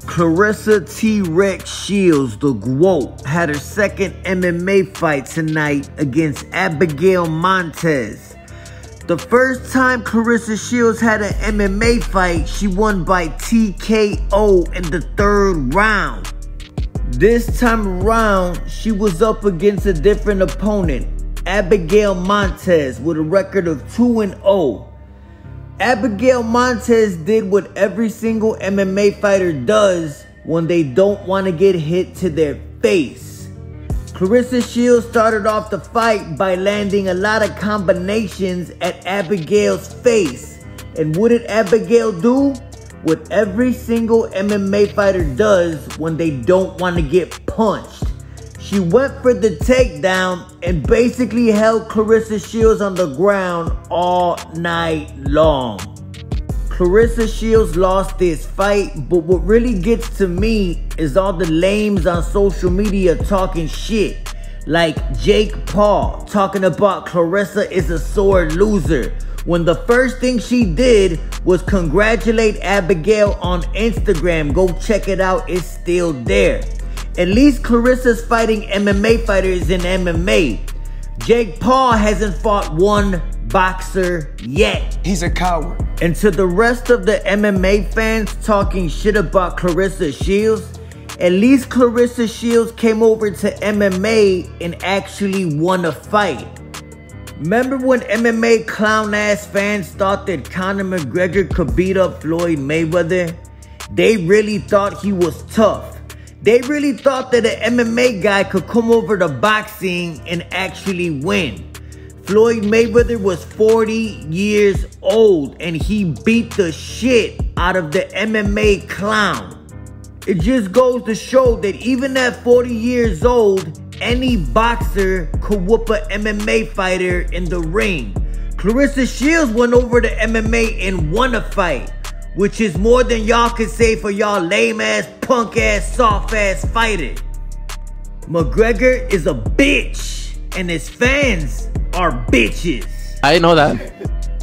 Claressa T-Rex Shields, the GWOAT, had her second MMA fight tonight against Abigail Montes. The first time Claressa Shields had an MMA fight, she won by TKO in the third round. This time around, she was up against a different opponent, Abigail Montes, with a record of 2 0. Abigail Montes did what every single MMA fighter does when they don't want to get hit to their face. Claressa Shields started off the fight by landing a lot of combinations at Abigail's face. And what did Abigail do? What every single MMA fighter does when they don't want to get punched. She went for the takedown and basically held Claressa Shields on the ground all night long. Claressa Shields lost this fight, but what really gets to me is all the lames on social media talking shit. Like Jake Paul talking about Claressa is a sore loser. When the first thing she did was congratulate Abigail on Instagram. Go check it out, it's still there. At least Claressa's fighting MMA fighters in MMA. Jake Paul hasn't fought one boxer yet. He's a coward. And to the rest of the MMA fans talking shit about Claressa Shields, at least Claressa Shields came over to MMA and actually won a fight. Remember when MMA clown ass fans thought that Conor McGregor could beat up Floyd Mayweather? They really thought he was tough. They really thought that an MMA guy could come over to boxing and actually win. Floyd Mayweather was 40 years old and he beat the shit out of the MMA clown. It just goes to show that even at 40 years old, any boxer could whoop a MMA fighter in the ring. Claressa Shields went over to MMA and won a fight, which is more than y'all can say for y'all lame ass, punk ass, soft ass fighter. McGregor is a bitch, and his fans are bitches. I know that.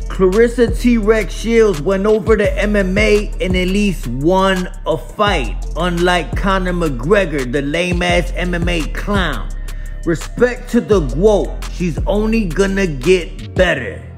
Claressa T-Rex Shields went over to MMA and at least won a fight, unlike Conor McGregor, the lame-ass MMA clown. Respect to the GWOAT, she's only gonna get better.